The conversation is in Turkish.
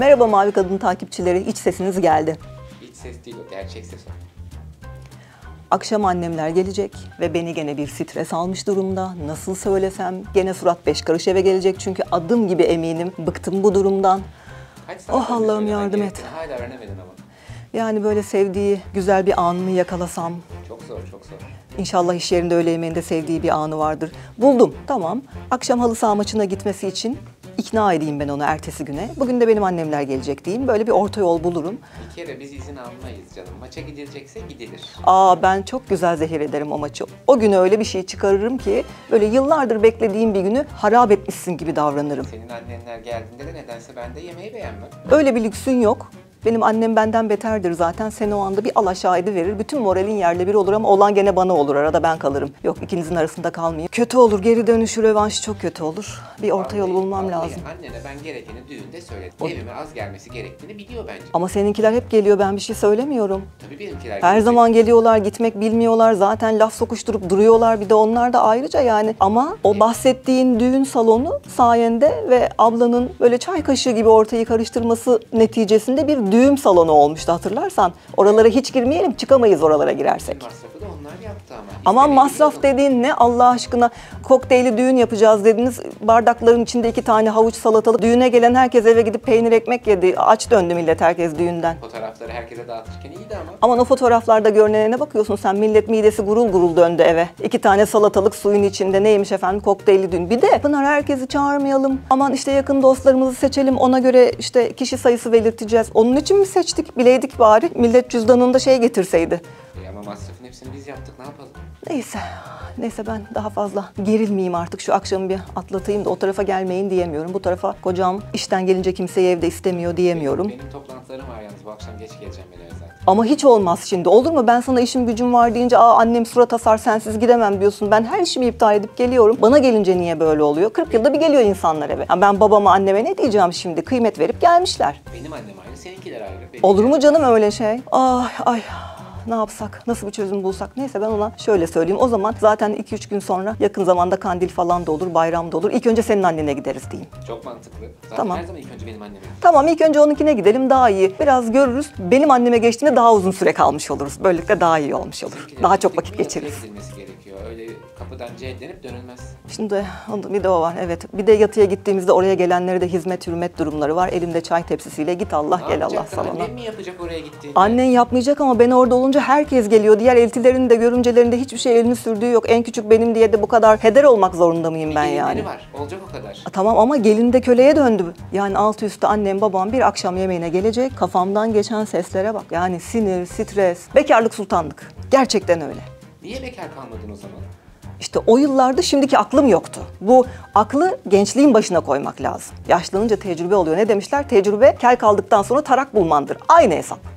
Merhaba Mavi Kadın takipçileri, iç sesiniz geldi. İç ses değil o, gerçek ses o. Akşam annemler gelecek ve beni gene bir stres almış durumda. Nasıl söylesem gene surat beş karış eve gelecek çünkü adım gibi eminim. Bıktım bu durumdan. Kaç Oh önce Allah'ım yardım et. Hala öğrenemedin ama. Yani böyle sevdiği güzel bir anını yakalasam. Çok zor, çok zor. İnşallah iş yerinde öğle yemeğinde sevdiği bir anı vardır. Buldum, tamam. Akşam halı saha maçına gitmesi için ikna edeyim ben onu ertesi güne. Bugün de benim annemler gelecek diyeyim. Böyle bir orta yol bulurum. Bir kere biz izin almayız canım. Maça gidilecekse gidilir. Aa ben çok güzel zehir ederim o maçı. O günü öyle bir şey çıkarırım ki böyle yıllardır beklediğim bir günü harap etmişsin gibi davranırım. Senin annenler geldiğinde de nedense ben de yemeği beğenmem. Öyle bir lüksün yok. Benim annem benden beterdir zaten. Seni o anda bir al aşağı verir. Bütün moralin yerle bir olur ama olan gene bana olur. Arada ben kalırım. Yok ikinizin arasında kalmayayım. Kötü olur. Geri dönüşü revanşı çok kötü olur. Bir orta yol bulmam vallahi lazım. Annene ben gerekeni düğünde söyledim. O- Evime az gelmesi gerektiğini biliyor bence. Ama seninkiler hep geliyor. Ben bir şey söylemiyorum. Tabii benimkiler Her gelecek. zaman geliyorlar, gitmek bilmiyorlar. Zaten laf sokuşturup duruyorlar. Bir de onlar da ayrıca yani. Ama o bahsettiğin düğün salonu sayende ve ablanın böyle çay kaşığı gibi ortayı karıştırması neticesinde bir düğün salonu olmuştu hatırlarsan. Oralara hiç girmeyelim, çıkamayız oralara girersek. Masrafı da onlar yaptı ama. Masraf dediğin ne Allah aşkına kokteyli düğün yapacağız dediniz. Bardakların içinde iki tane havuç salatalık. Düğüne gelen herkes eve gidip peynir ekmek yedi. Aç döndü millet herkes düğünden. Fotoğrafları herkese dağıtırken iyiydi ama. Aman o fotoğraflarda görünene ne bakıyorsun sen? Millet midesi gurul gurul döndü eve. İki tane salatalık suyun içinde neymiş efendim kokteyli dün. Bir de Pınar herkesi çağırmayalım. Aman işte yakın dostlarımızı seçelim. Ona göre işte kişi sayısı belirteceğiz. Onun için mi seçtik? Bileydik bari. Millet cüzdanında şey getirseydi. E ama masrafın hepsini biz yaptık ne yapalım? Neyse. Neyse ben daha fazla gerilmeyeyim artık. Şu akşamı bir atlatayım da o tarafa gelmeyin diyemiyorum. Bu tarafa kocam işten gelince kimseyi evde istemiyor diyemiyorum. Benim toplantılarım var yalnız bu akşam geç geleceğim ben. Ama hiç olmaz şimdi. Olur mu? Ben sana işim gücüm var deyince aa annem surat asar sensiz gidemem diyorsun. Ben her işimi iptal edip geliyorum. Bana gelince niye böyle oluyor? 40 yılda bir geliyor insanlar eve. Ha, ben babama anneme ne diyeceğim şimdi? Kıymet verip gelmişler. Benim annem ayrı, seninkiler ayrı. Benim Olur mu canım öyle şey? Ay ay ne yapsak? Nasıl bir çözüm bulsak? Neyse ben ona şöyle söyleyeyim. O zaman zaten 2-3 gün sonra yakın zamanda kandil falan da olur, bayram da olur. İlk önce senin annene gideriz diyeyim. Çok mantıklı. Zaten Tamam. her zaman ilk önce benim anneme. Tamam ilk önce onunkine gidelim daha iyi. Biraz görürüz. Benim anneme geçtiğinde daha uzun süre kalmış oluruz. Böylelikle daha iyi olmuş olur. Daha çok vakit geçiririz. Gerekiyor. Öyle kapıdan cehenlenip dönülmez. Şimdi bir de o var evet. Bir de yatıya gittiğimizde oraya gelenlere de hizmet hürmet durumları var. Elimde çay tepsisiyle git Allah Ne gel Allah yapacaktı? salona. Annem mi yapacak oraya gittiğinde? Annen yapmayacak ama ben orada olunca herkes geliyor. Diğer eltilerin de görümcelerin de hiçbir şey elini sürdüğü yok. En küçük benim diye de bu kadar heder olmak zorunda mıyım ben Gelinleri yani? var. Olacak o kadar. A, Tamam ama gelin de köleye döndü. Yani altı üstü annem babam bir akşam yemeğine gelecek. Kafamdan geçen seslere bak. Yani sinir, stres, bekarlık sultanlık. Gerçekten öyle. Niye bekar kalmadın o zaman? İşte o yıllarda şimdiki aklım yoktu. Bu aklı gençliğin başına koymak lazım. Yaşlanınca tecrübe oluyor. Ne demişler? Tecrübe kel kaldıktan sonra tarak bulmandır. Aynı hesap.